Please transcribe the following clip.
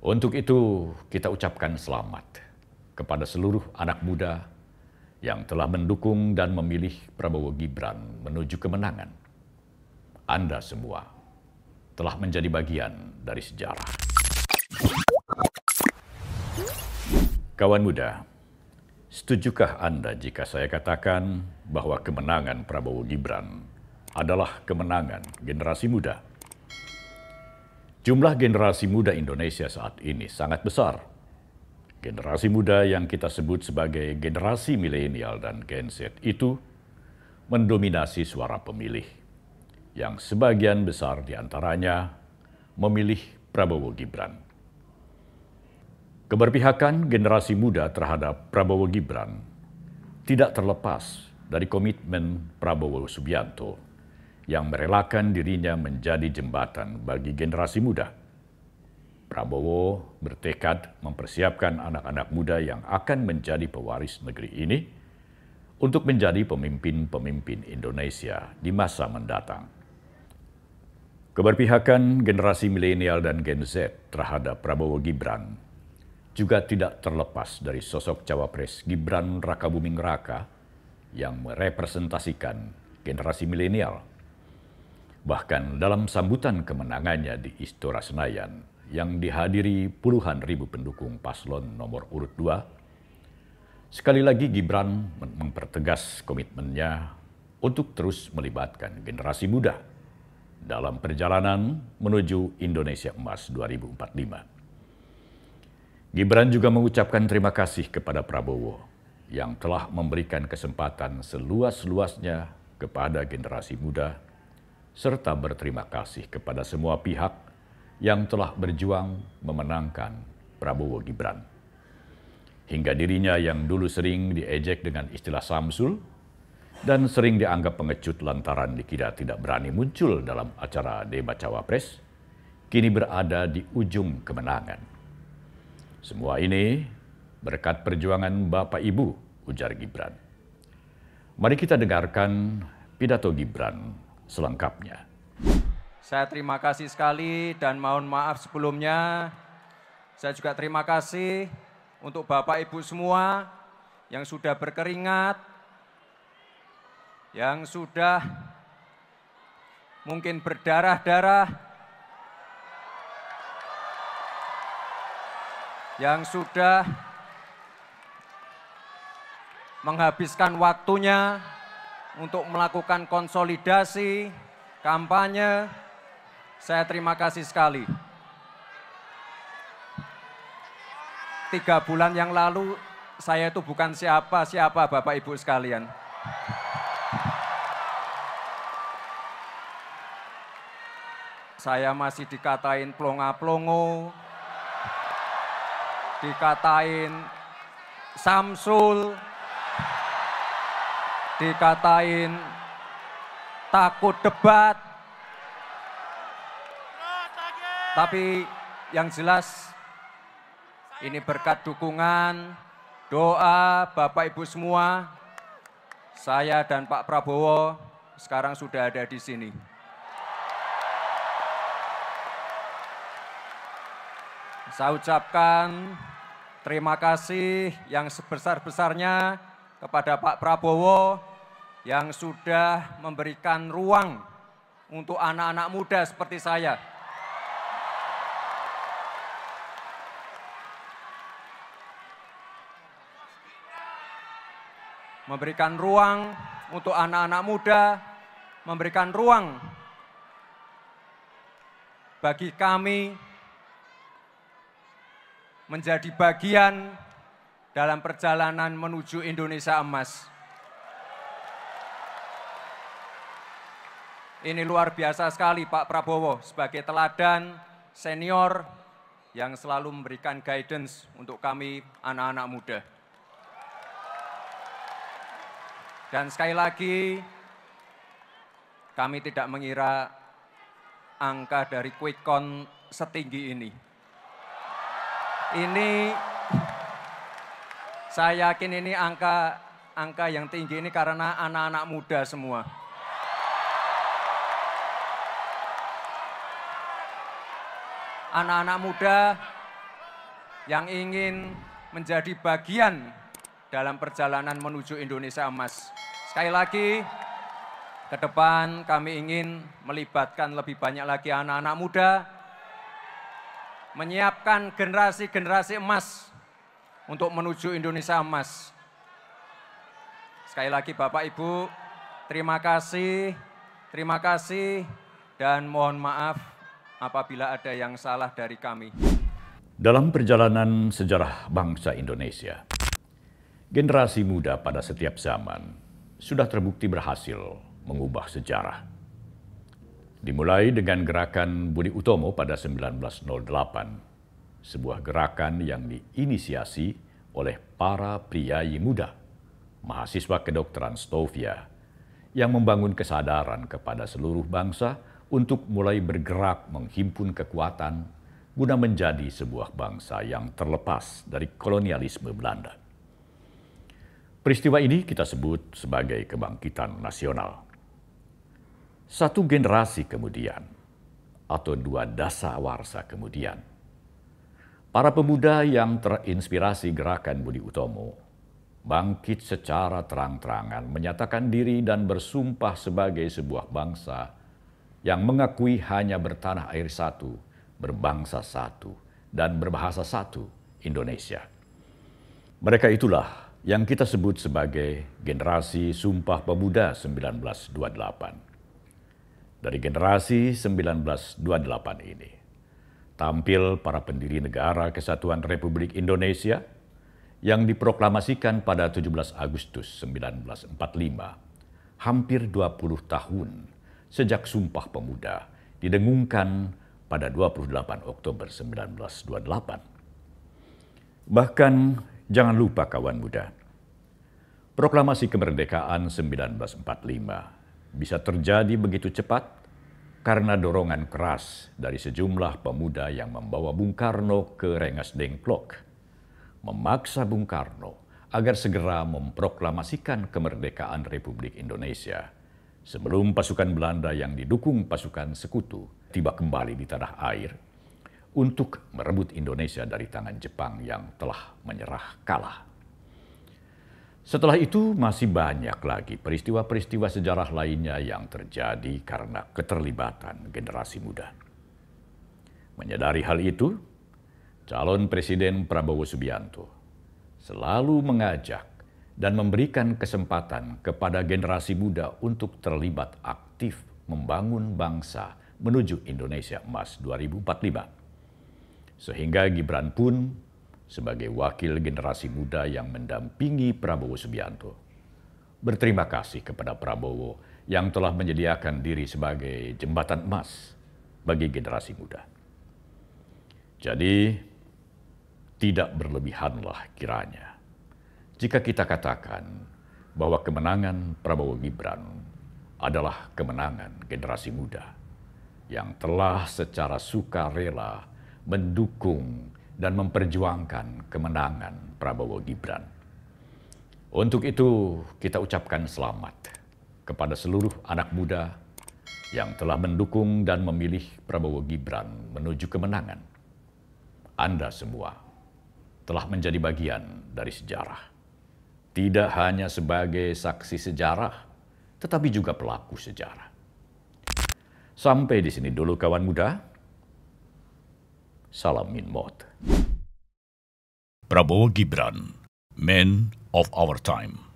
Untuk itu kita ucapkan selamat kepada seluruh anak muda yang telah mendukung dan memilih Prabowo Gibran menuju kemenangan. Anda semua telah menjadi bagian dari sejarah. Kawan muda, setujukah Anda jika saya katakan bahwa kemenangan Prabowo Gibran adalah kemenangan generasi muda? Jumlah generasi muda Indonesia saat ini sangat besar. Generasi muda yang kita sebut sebagai generasi milenial dan Gen Z itu mendominasi suara pemilih, yang sebagian besar di antaranya memilih Prabowo Gibran. Keberpihakan generasi muda terhadap Prabowo Gibran tidak terlepas dari komitmen Prabowo Subianto yang merelakan dirinya menjadi jembatan bagi generasi muda. Prabowo bertekad mempersiapkan anak-anak muda yang akan menjadi pewaris negeri ini untuk menjadi pemimpin-pemimpin Indonesia di masa mendatang. Keberpihakan generasi milenial dan Gen Z terhadap Prabowo Gibran juga tidak terlepas dari sosok cawapres Gibran Rakabuming Raka yang merepresentasikan generasi milenial Bahkan dalam sambutan kemenangannya di Istora Senayan yang dihadiri puluhan ribu pendukung paslon nomor urut 2, sekali lagi Gibran mempertegas komitmennya untuk terus melibatkan generasi muda dalam perjalanan menuju Indonesia Emas 2045. Gibran juga mengucapkan terima kasih kepada Prabowo yang telah memberikan kesempatan seluas-luasnya kepada generasi muda serta berterima kasih kepada semua pihak yang telah berjuang memenangkan Prabowo Gibran. Hingga dirinya yang dulu sering diejek dengan istilah Samsul dan sering dianggap pengecut lantaran dikira tidak berani muncul dalam acara debat cawapres, kini berada di ujung kemenangan. Semua ini berkat perjuangan Bapak Ibu, ujar Gibran. Mari kita dengarkan pidato Gibran selengkapnya. Saya terima kasih sekali dan mohon maaf sebelumnya. Saya juga terima kasih untuk Bapak Ibu semua yang sudah berkeringat, yang sudah mungkin berdarah-darah, yang sudah menghabiskan waktunya untuk melakukan konsolidasi, kampanye. Saya terima kasih sekali. Tiga bulan yang lalu saya itu bukan siapa-siapa Bapak Ibu sekalian. Saya masih dikatain plonga-plongo, dikatain Samsul, dikatain takut debat. Tapi yang jelas ini berkat dukungan, doa Bapak Ibu semua, saya dan Pak Prabowo sekarang sudah ada di sini. Saya ucapkan terima kasih yang sebesar-besarnya kepada Pak Prabowo yang sudah memberikan ruang untuk anak-anak muda seperti saya. Memberikan ruang untuk anak-anak muda, memberikan ruang bagi kami menjadi bagian dalam perjalanan menuju Indonesia emas. Ini luar biasa sekali Pak Prabowo sebagai teladan senior yang selalu memberikan guidance untuk kami anak-anak muda. Dan sekali lagi, kami tidak mengira angka dari quick count setinggi ini. Ini saya yakin ini angka angka yang tinggi ini karena anak-anak muda semua. Anak-anak muda yang ingin menjadi bagian dalam perjalanan menuju Indonesia emas. Sekali lagi, ke depan kami ingin melibatkan lebih banyak lagi anak-anak muda, menyiapkan generasi-generasi emas untuk menuju Indonesia emas. Sekali lagi Bapak Ibu, terima kasih, terima kasih, dan mohon maaf apabila ada yang salah dari kami. Dalam perjalanan sejarah bangsa Indonesia, generasi muda pada setiap zaman sudah terbukti berhasil mengubah sejarah. Dimulai dengan gerakan Budi Utomo pada 1908, sebuah gerakan yang diinisiasi oleh para priayi muda, mahasiswa kedokteran Stovia, yang membangun kesadaran kepada seluruh bangsa untuk mulai bergerak menghimpun kekuatan guna menjadi sebuah bangsa yang terlepas dari kolonialisme Belanda. Peristiwa ini kita sebut sebagai kebangkitan nasional. Satu generasi kemudian, atau dua dasa warsa kemudian, para pemuda yang terinspirasi gerakan Budi Utomo bangkit secara terang-terangan menyatakan diri dan bersumpah sebagai sebuah bangsa yang mengakui hanya bertanah air satu, berbangsa satu, dan berbahasa satu, Indonesia. Mereka itulah yang kita sebut sebagai generasi Sumpah Pemuda 1928 dari generasi 1928 ini. Tampil para pendiri negara Kesatuan Republik Indonesia yang diproklamasikan pada 17 Agustus 1945, hampir 20 tahun sejak Sumpah Pemuda didengungkan pada 28 Oktober 1928. Bahkan jangan lupa kawan muda, proklamasi kemerdekaan 1945 bisa terjadi begitu cepat karena dorongan keras dari sejumlah pemuda yang membawa Bung Karno ke Rengas Dengklok, memaksa Bung Karno agar segera memproklamasikan kemerdekaan Republik Indonesia sebelum pasukan Belanda yang didukung pasukan sekutu tiba kembali di tanah air untuk merebut Indonesia dari tangan Jepang yang telah menyerah kalah. Setelah itu masih banyak lagi peristiwa-peristiwa sejarah lainnya yang terjadi karena keterlibatan generasi muda. Menyadari hal itu, calon Presiden Prabowo Subianto selalu mengajak dan memberikan kesempatan kepada generasi muda untuk terlibat aktif membangun bangsa menuju Indonesia Emas 2045. Sehingga Gibran pun sebagai wakil generasi muda yang mendampingi Prabowo Subianto. Berterima kasih kepada Prabowo yang telah menyediakan diri sebagai jembatan emas bagi generasi muda. Jadi, tidak berlebihanlah kiranya jika kita katakan bahwa kemenangan Prabowo Gibran adalah kemenangan generasi muda yang telah secara sukarela mendukung dan memperjuangkan kemenangan Prabowo Gibran. Untuk itu, kita ucapkan selamat kepada seluruh anak muda yang telah mendukung dan memilih Prabowo Gibran menuju kemenangan. Anda semua telah menjadi bagian dari sejarah. Tidak hanya sebagai saksi sejarah, tetapi juga pelaku sejarah. Sampai di sini dulu kawan muda. Salam min Prabowo Gibran, Men of Our Time.